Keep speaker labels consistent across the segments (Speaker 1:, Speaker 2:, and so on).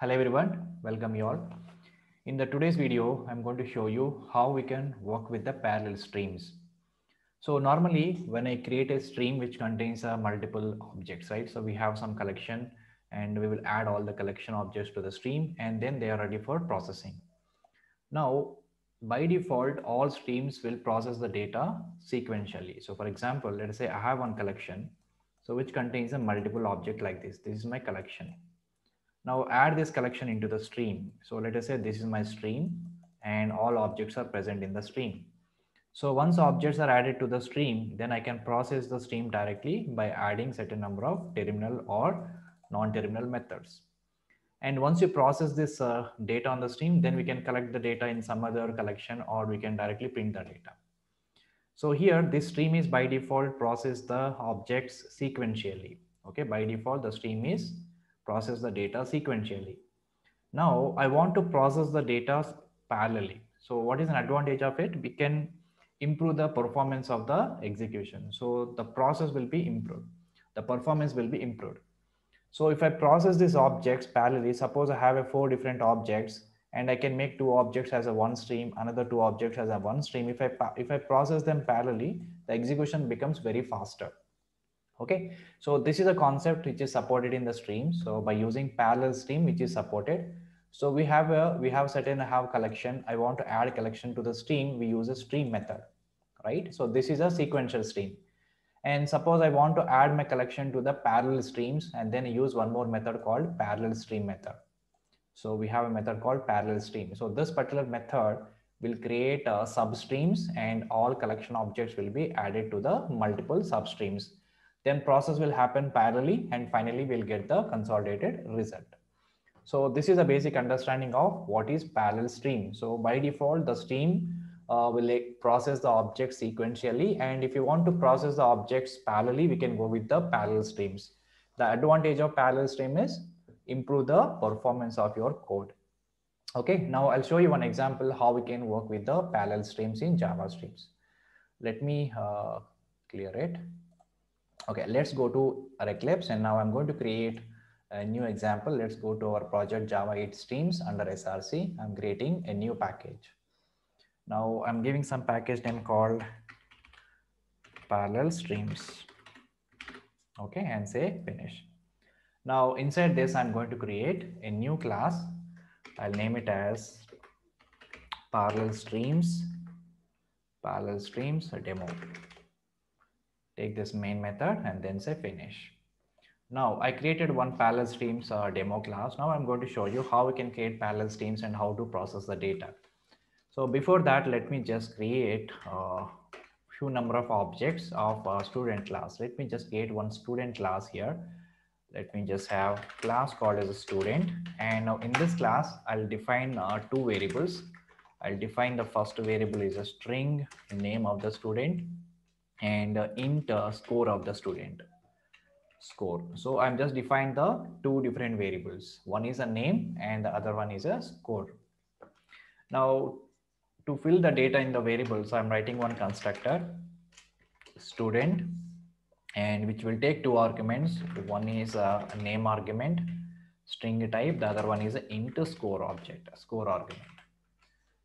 Speaker 1: Hello everyone, welcome you all. In the today's video, I'm going to show you how we can work with the parallel streams. So normally when I create a stream which contains uh, multiple objects, right? So we have some collection and we will add all the collection objects to the stream and then they are ready for processing. Now, by default, all streams will process the data sequentially. So for example, let us say I have one collection, so which contains a multiple object like this. This is my collection. Now add this collection into the stream. So let us say this is my stream and all objects are present in the stream. So once objects are added to the stream, then I can process the stream directly by adding certain number of terminal or non-terminal methods. And once you process this uh, data on the stream, then we can collect the data in some other collection or we can directly print the data. So here this stream is by default process the objects sequentially. Okay, by default the stream is process the data sequentially. Now I want to process the data parallelly. So what is an advantage of it? We can improve the performance of the execution. So the process will be improved. The performance will be improved. So if I process these objects parallelly, suppose I have a four different objects and I can make two objects as a one stream, another two objects as a one stream. If I, if I process them parallelly, the execution becomes very faster okay? So this is a concept which is supported in the stream. So by using parallel stream which is supported. So we have a we have certain have collection. I want to add a collection to the stream. We use a stream method right? So this is a sequential stream. And suppose i want to add my collection to the parallel streams and then use one more method called parallel stream method. So we have a method called parallel stream. So this particular method will create uh, substreams and all collection objects will be added to the multiple substreams then process will happen parallelly and finally we'll get the consolidated result. So this is a basic understanding of what is parallel stream. So by default, the stream uh, will process the objects sequentially. And if you want to process the objects parallelly, we can go with the parallel streams. The advantage of parallel stream is improve the performance of your code. Okay, now I'll show you one example how we can work with the parallel streams in Java streams. Let me uh, clear it. Okay, let's go to our Eclipse and now I'm going to create a new example. Let's go to our project Java 8 streams under SRC. I'm creating a new package. Now I'm giving some package name called parallel streams. Okay, and say finish. Now inside this, I'm going to create a new class. I'll name it as parallel streams, parallel streams demo take this main method and then say finish. Now I created one parallel streams uh, demo class. Now I'm going to show you how we can create parallel streams and how to process the data. So before that, let me just create a uh, few number of objects of a student class. Let me just create one student class here. Let me just have class called as a student. And now in this class, I'll define uh, two variables. I'll define the first variable is a string name of the student and uh, int uh, score of the student score. So I'm just defined the two different variables. One is a name and the other one is a score. Now to fill the data in the variables, I'm writing one constructor student and which will take two arguments. One is a name argument string type. The other one is an int score object, score argument.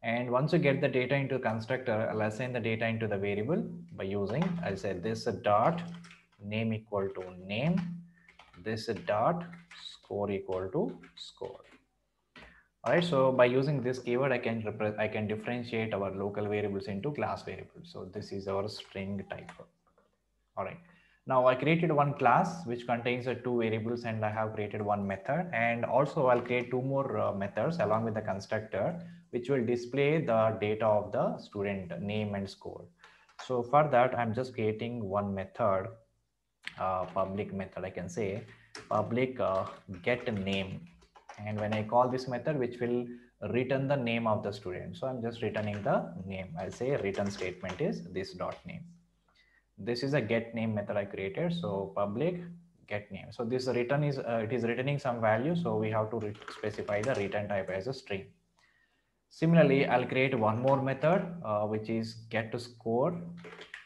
Speaker 1: And once you get the data into the constructor, I'll assign the data into the variable by using, I'll say this dot name equal to name, this dot score equal to score. All right, so by using this keyword, I can I can differentiate our local variables into class variables. So this is our string type. All right. Now I created one class which contains uh, two variables and I have created one method and also I'll create two more uh, methods along with the constructor which will display the data of the student name and score. So for that, I'm just creating one method, uh, public method, I can say public uh, get name. And when I call this method, which will return the name of the student. So I'm just returning the name. I'll say return statement is this dot name this is a get name method I created. So public get name. So this return is, uh, it is returning some value. So we have to specify the return type as a string. Similarly, I'll create one more method, uh, which is get to score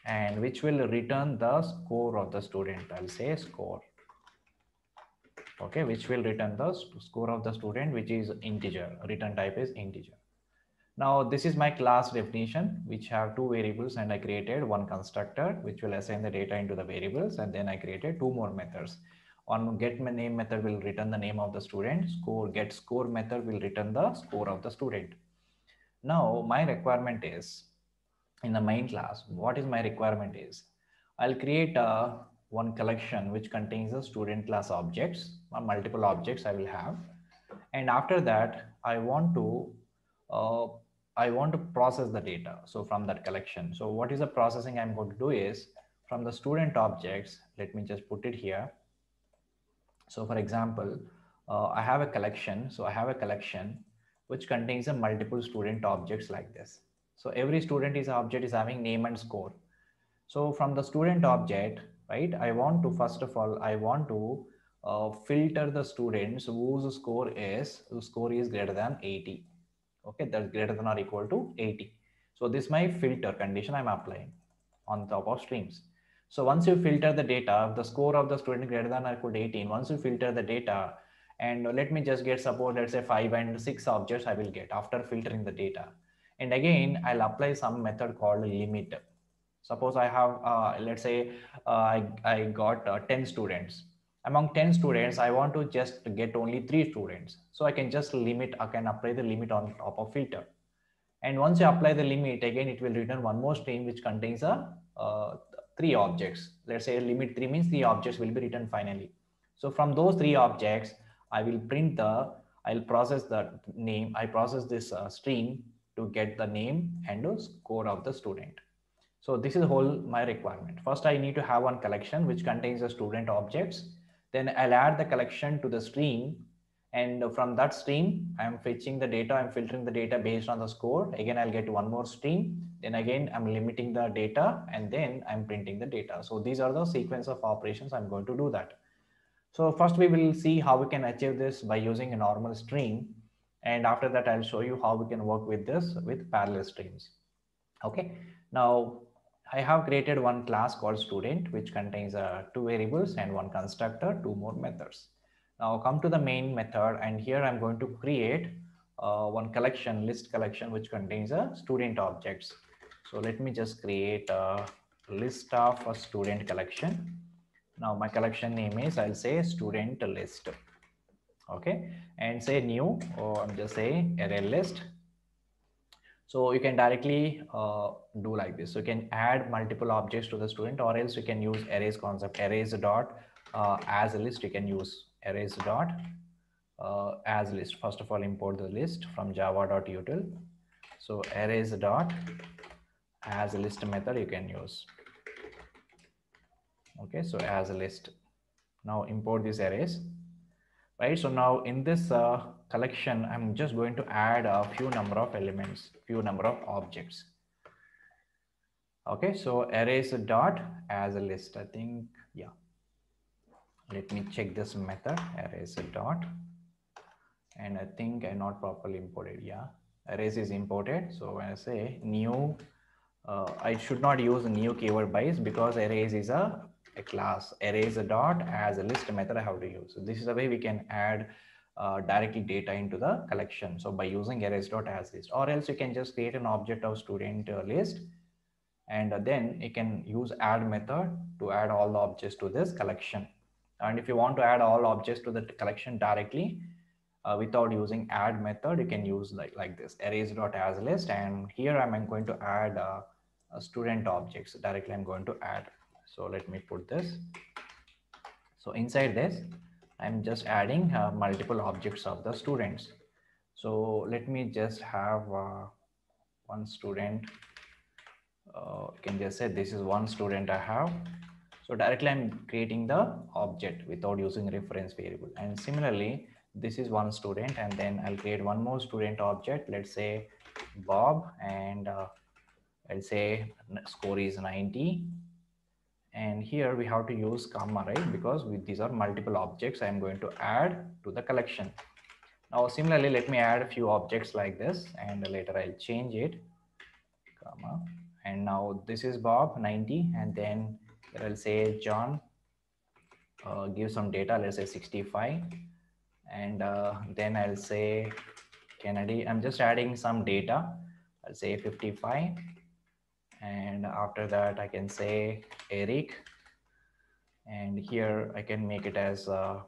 Speaker 1: and which will return the score of the student. I'll say score. okay, which will return the score of the student, which is integer, return type is integer. Now this is my class definition, which have two variables and I created one constructor, which will assign the data into the variables. And then I created two more methods. On get my name method will return the name of the student. Score get score method will return the score of the student. Now my requirement is in the main class, what is my requirement is I'll create a one collection which contains the student class objects or multiple objects I will have. And after that, I want to uh, I want to process the data. So from that collection. So what is the processing I'm going to do is from the student objects, let me just put it here. So for example, uh, I have a collection. So I have a collection which contains a multiple student objects like this. So every student is object is having name and score. So from the student object, right, I want to, first of all, I want to uh, filter the students whose score is, whose score is greater than 80 okay that's greater than or equal to 80 so this my filter condition i'm applying on top of streams. So once you filter the data the score of the student greater than or equal to 18 once you filter the data and let me just get suppose let's say five and six objects i will get after filtering the data. And again i'll apply some method called limit. Suppose i have uh, let's say uh, I, I got uh, 10 students among 10 students, I want to just get only three students. So I can just limit, I can apply the limit on top of filter. And once you apply the limit, again, it will return one more stream which contains a uh, three objects. Let's say limit three means three objects will be written finally. So from those three objects, I will print the, I'll process the name, I process this uh, stream to get the name and the score of the student. So this is whole my requirement. First, I need to have one collection which contains the student objects then I'll add the collection to the stream. And from that stream, I'm fetching the data, I'm filtering the data based on the score. Again, I'll get one more stream. Then again, I'm limiting the data and then I'm printing the data. So these are the sequence of operations I'm going to do that. So first we will see how we can achieve this by using a normal stream. And after that, I'll show you how we can work with this with parallel streams. Okay, now I have created one class called student, which contains uh, two variables and one constructor, two more methods. Now come to the main method and here I'm going to create uh, one collection, list collection, which contains a uh, student objects. So let me just create a list of a student collection. Now my collection name is, I'll say student list. Okay. And say new, or I'm just saying array list so you can directly uh, do like this. So you can add multiple objects to the student or else you can use arrays concept arrays dot uh, as a list. You can use arrays dot uh, as list. First of all, import the list from java.util. So arrays dot as a list method you can use. Okay, so as a list. Now import these arrays right? So now in this uh, collection, I'm just going to add a few number of elements, few number of objects. Okay, so arrays dot as a list, I think, yeah. Let me check this method, arrays dot. And I think I not properly imported, yeah. Arrays is imported. So when I say new, uh, I should not use a new keyword bias because arrays is a a class arrays dot as a list method I have to use. So this is the way we can add uh, directly data into the collection. So by using arrays dot as list, or else you can just create an object of student uh, list, and uh, then you can use add method to add all the objects to this collection. And if you want to add all objects to the collection directly uh, without using add method, you can use like like this arrays dot as list, and here I'm going to add uh, student objects directly. I'm going to add so let me put this. So inside this, I'm just adding uh, multiple objects of the students. So let me just have uh, one student. Uh, can just say this is one student I have. So directly I'm creating the object without using reference variable. And similarly, this is one student and then I'll create one more student object. Let's say Bob and uh, I'll say score is 90 and here we have to use comma right because with these are multiple objects i'm going to add to the collection now similarly let me add a few objects like this and later i'll change it comma and now this is bob 90 and then i'll say john uh, give some data, let's say 65. And uh, then I'll say Kennedy. I'm just adding some data. I'll say 55. And after that, I can say Eric. And here I can make it as uh,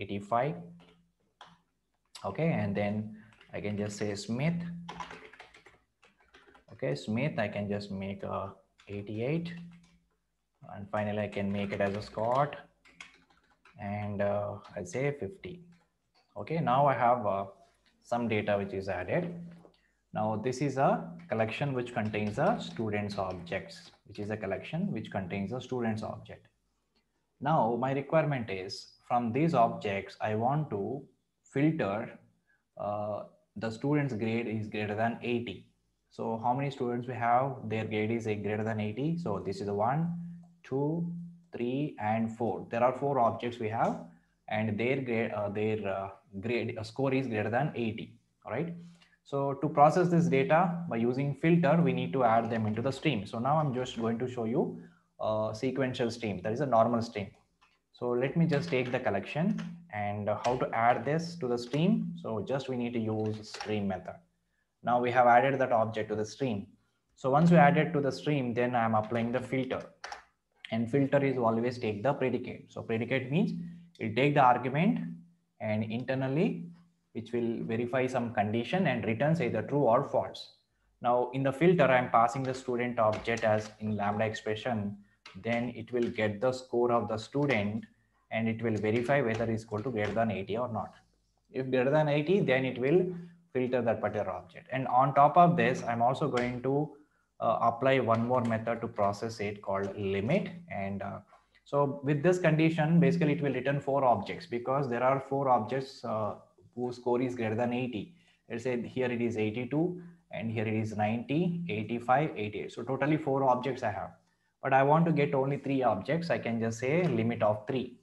Speaker 1: 85. Okay, and then I can just say Smith. Okay, Smith, I can just make a uh, 88. And finally, I can make it as a Scott. And uh, I'll say 50. Okay, now I have uh, some data which is added. Now this is a collection which contains a student's objects, which is a collection which contains a student's object. Now my requirement is from these objects, I want to filter uh, the student's grade is greater than 80. So how many students we have? Their grade is greater than 80. So this is one, two, three, and four. There are four objects we have, and their grade, uh, their uh, grade uh, score is greater than 80. All right. So to process this data by using filter, we need to add them into the stream. So now I'm just going to show you a sequential stream. That is a normal stream. So let me just take the collection and how to add this to the stream. So just we need to use stream method. Now we have added that object to the stream. So once we add it to the stream, then I'm applying the filter and filter is always take the predicate. So predicate means it take the argument and internally which will verify some condition and returns either true or false. Now in the filter, I'm passing the student object as in lambda expression then it will get the score of the student and it will verify whether it's equal to greater than 80 or not. If greater than 80, then it will filter that particular object. And on top of this, I'm also going to uh, apply one more method to process it called limit. And uh, so with this condition, basically it will return four objects because there are four objects uh, whose score is greater than 80. Let's say here it is 82 and here it is 90, 85, 88. So totally four objects I have but I want to get only three objects. I can just say limit of three.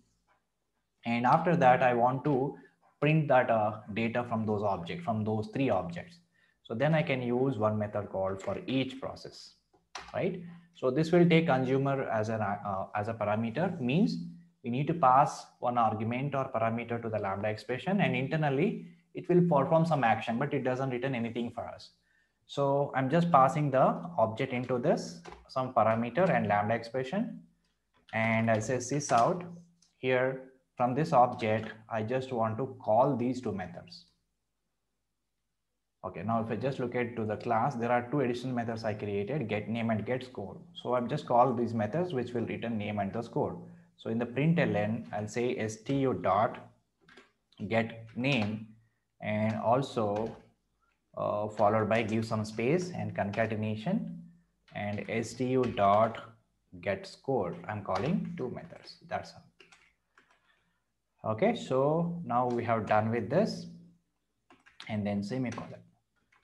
Speaker 1: And after that, I want to print that uh, data from those objects, from those three objects. So then I can use one method called for each process, right? So this will take consumer as a, uh, as a parameter means we need to pass one argument or parameter to the lambda expression and internally it will perform some action, but it doesn't return anything for us. So I'm just passing the object into this, some parameter and lambda expression. And I say sys out here from this object, I just want to call these two methods. Okay, now if I just look at to the class, there are two additional methods I created, get name and get score. So I'm just call these methods which will return name and the score. So in the println, I'll say stu dot get name and also uh, followed by give some space and concatenation and stu dot get score. I'm calling two methods. That's all. Okay, so now we have done with this and then semicolon.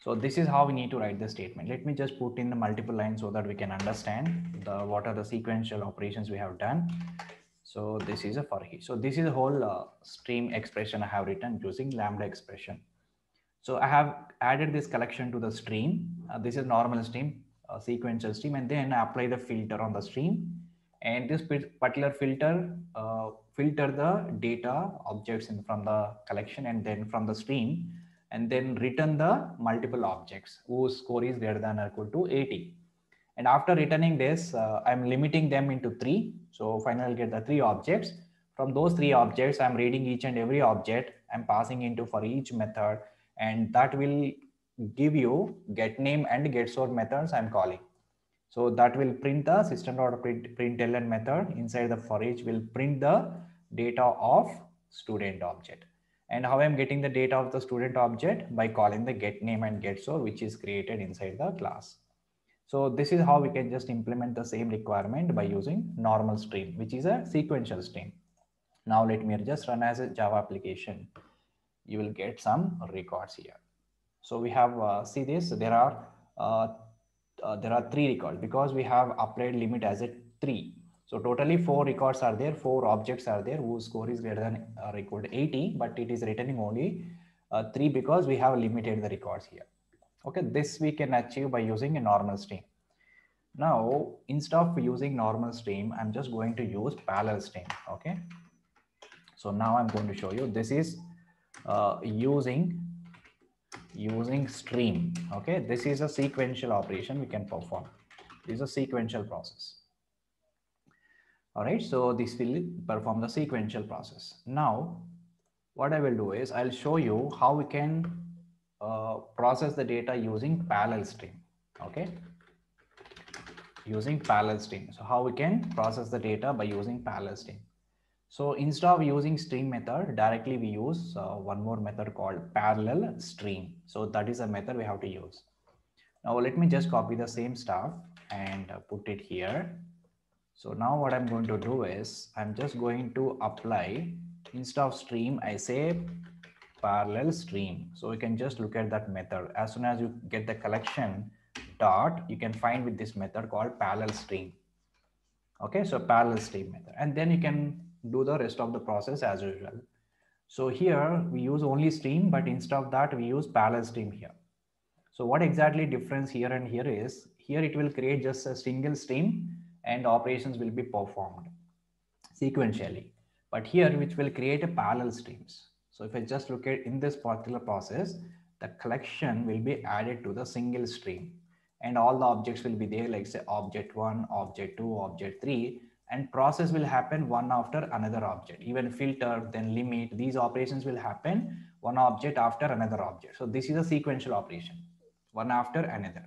Speaker 1: So this is how we need to write the statement. Let me just put in the multiple lines so that we can understand the what are the sequential operations we have done. So this is a for he. So this is a whole uh, stream expression I have written using lambda expression. So I have added this collection to the stream. Uh, this is normal stream, uh, sequential stream, and then I apply the filter on the stream. And this particular filter uh, filter the data objects in from the collection and then from the stream, and then return the multiple objects whose score is greater than or equal to 80. And after returning this, uh, I'm limiting them into three. So finally I'll get the three objects. From those three objects, I'm reading each and every object. I'm passing into for each method and that will give you get name and get sort methods I'm calling. So that will print the system.println print method inside the for each will print the data of student object. And how I'm getting the data of the student object by calling the get name and get sort which is created inside the class. So this is how we can just implement the same requirement by using normal stream, which is a sequential stream. Now let me just run as a Java application you will get some records here. So we have, uh, see this, there are, uh, uh, there are three records because we have applied limit as a three. So totally four records are there, four objects are there whose score is greater than record 80, but it is returning only uh, three because we have limited the records here. Okay, this we can achieve by using a normal stream. Now, instead of using normal stream, I'm just going to use parallel stream. Okay, So now I'm going to show you, this is uh, using using stream. Okay, this is a sequential operation we can perform. This is a sequential process. All right, so this will perform the sequential process. Now, what I will do is I'll show you how we can uh, process the data using parallel stream. Okay, using parallel stream. So how we can process the data by using parallel stream. So instead of using stream method, directly we use uh, one more method called parallel stream. So that is a method we have to use. Now let me just copy the same stuff and uh, put it here. So now what I'm going to do is I'm just going to apply instead of stream, I say parallel stream. So you can just look at that method. As soon as you get the collection dot, you can find with this method called parallel stream. Okay, so parallel stream method. And then you can do the rest of the process as usual. So here we use only stream, but instead of that, we use parallel stream here. So what exactly difference here and here is, here it will create just a single stream and operations will be performed sequentially. But here, which will create a parallel streams. So if I just look at in this particular process, the collection will be added to the single stream. And all the objects will be there like say object one, object two, object three, and process will happen one after another object. Even filter then limit these operations will happen one object after another object. So this is a sequential operation one after another.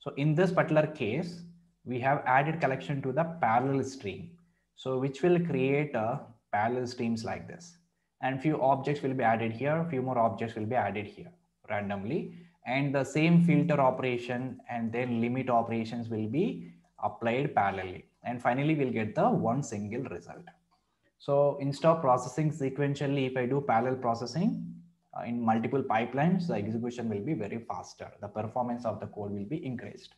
Speaker 1: So in this particular case we have added collection to the parallel stream. So which will create a parallel streams like this and few objects will be added here few more objects will be added here randomly and the same filter operation and then limit operations will be applied parallelly and finally we'll get the one single result. So instead of processing sequentially, if I do parallel processing uh, in multiple pipelines, the execution will be very faster. The performance of the code will be increased.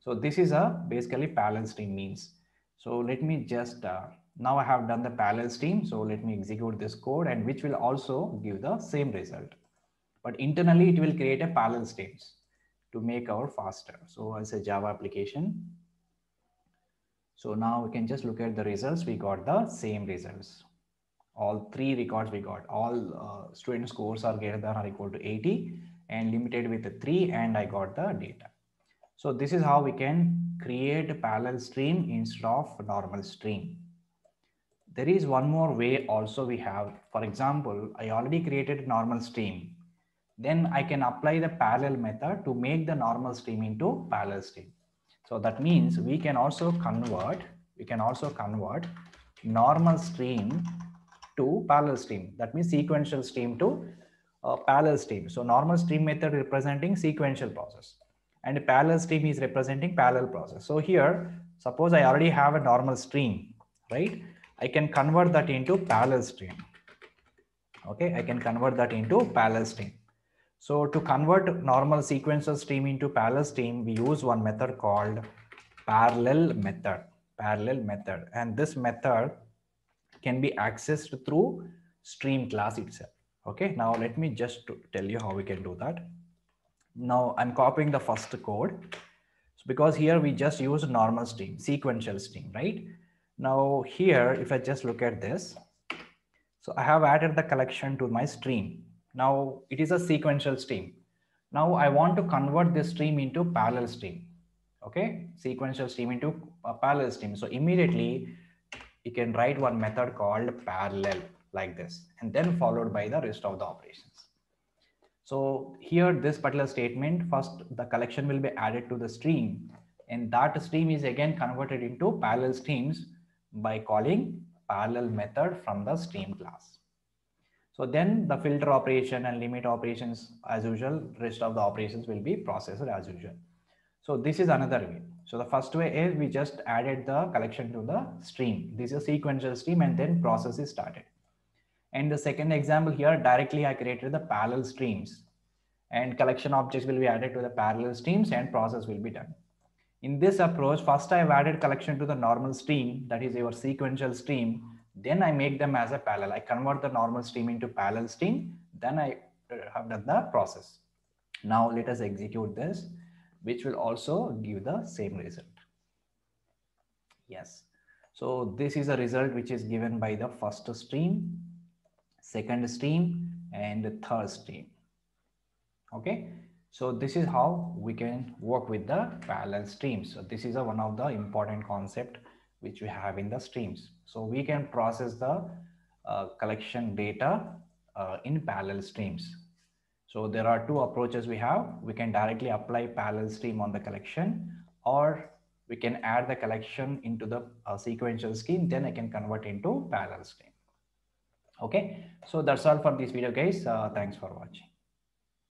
Speaker 1: So this is a basically parallel stream means. So let me just, uh, now I have done the parallel stream. So let me execute this code and which will also give the same result. But internally it will create a parallel streams to make our faster. So as a Java application, so now we can just look at the results. We got the same results. All three records we got. All uh, student scores are greater than or equal to 80 and limited with the three and I got the data. So this is how we can create a parallel stream instead of normal stream. There is one more way also we have. For example, I already created a normal stream. Then I can apply the parallel method to make the normal stream into parallel stream. So that means we can also convert, we can also convert normal stream to parallel stream. That means sequential stream to uh, parallel stream. So normal stream method representing sequential process and parallel stream is representing parallel process. So here, suppose I already have a normal stream, right? I can convert that into parallel stream. Okay, I can convert that into parallel stream. So to convert normal sequential stream into parallel stream, we use one method called parallel method, parallel method. And this method can be accessed through stream class itself. Okay, now let me just tell you how we can do that. Now I'm copying the first code because here we just use normal stream, sequential stream, right? Now here, if I just look at this, so I have added the collection to my stream now it is a sequential stream. Now I want to convert this stream into parallel stream. Okay, sequential stream into a parallel stream. So immediately you can write one method called parallel like this and then followed by the rest of the operations. So here this particular statement, first the collection will be added to the stream and that stream is again converted into parallel streams by calling parallel method from the stream class. So then the filter operation and limit operations as usual, rest of the operations will be processed as usual. So this is another way. So the first way is we just added the collection to the stream. This is a sequential stream and then process is started. And the second example here, directly I created the parallel streams and collection objects will be added to the parallel streams and process will be done. In this approach, first I've added collection to the normal stream, that is your sequential stream then I make them as a parallel. I convert the normal stream into parallel stream. Then I uh, have done the process. Now let us execute this, which will also give the same result. Yes. So this is a result which is given by the first stream second stream, and third stream. Okay, so this is how we can work with the parallel streams. So this is a, one of the important concept which we have in the streams. So we can process the uh, collection data uh, in parallel streams. So there are two approaches we have. We can directly apply parallel stream on the collection or we can add the collection into the uh, sequential stream. Then I can convert into parallel stream. Okay, so that's all for this video guys. Uh, thanks for watching.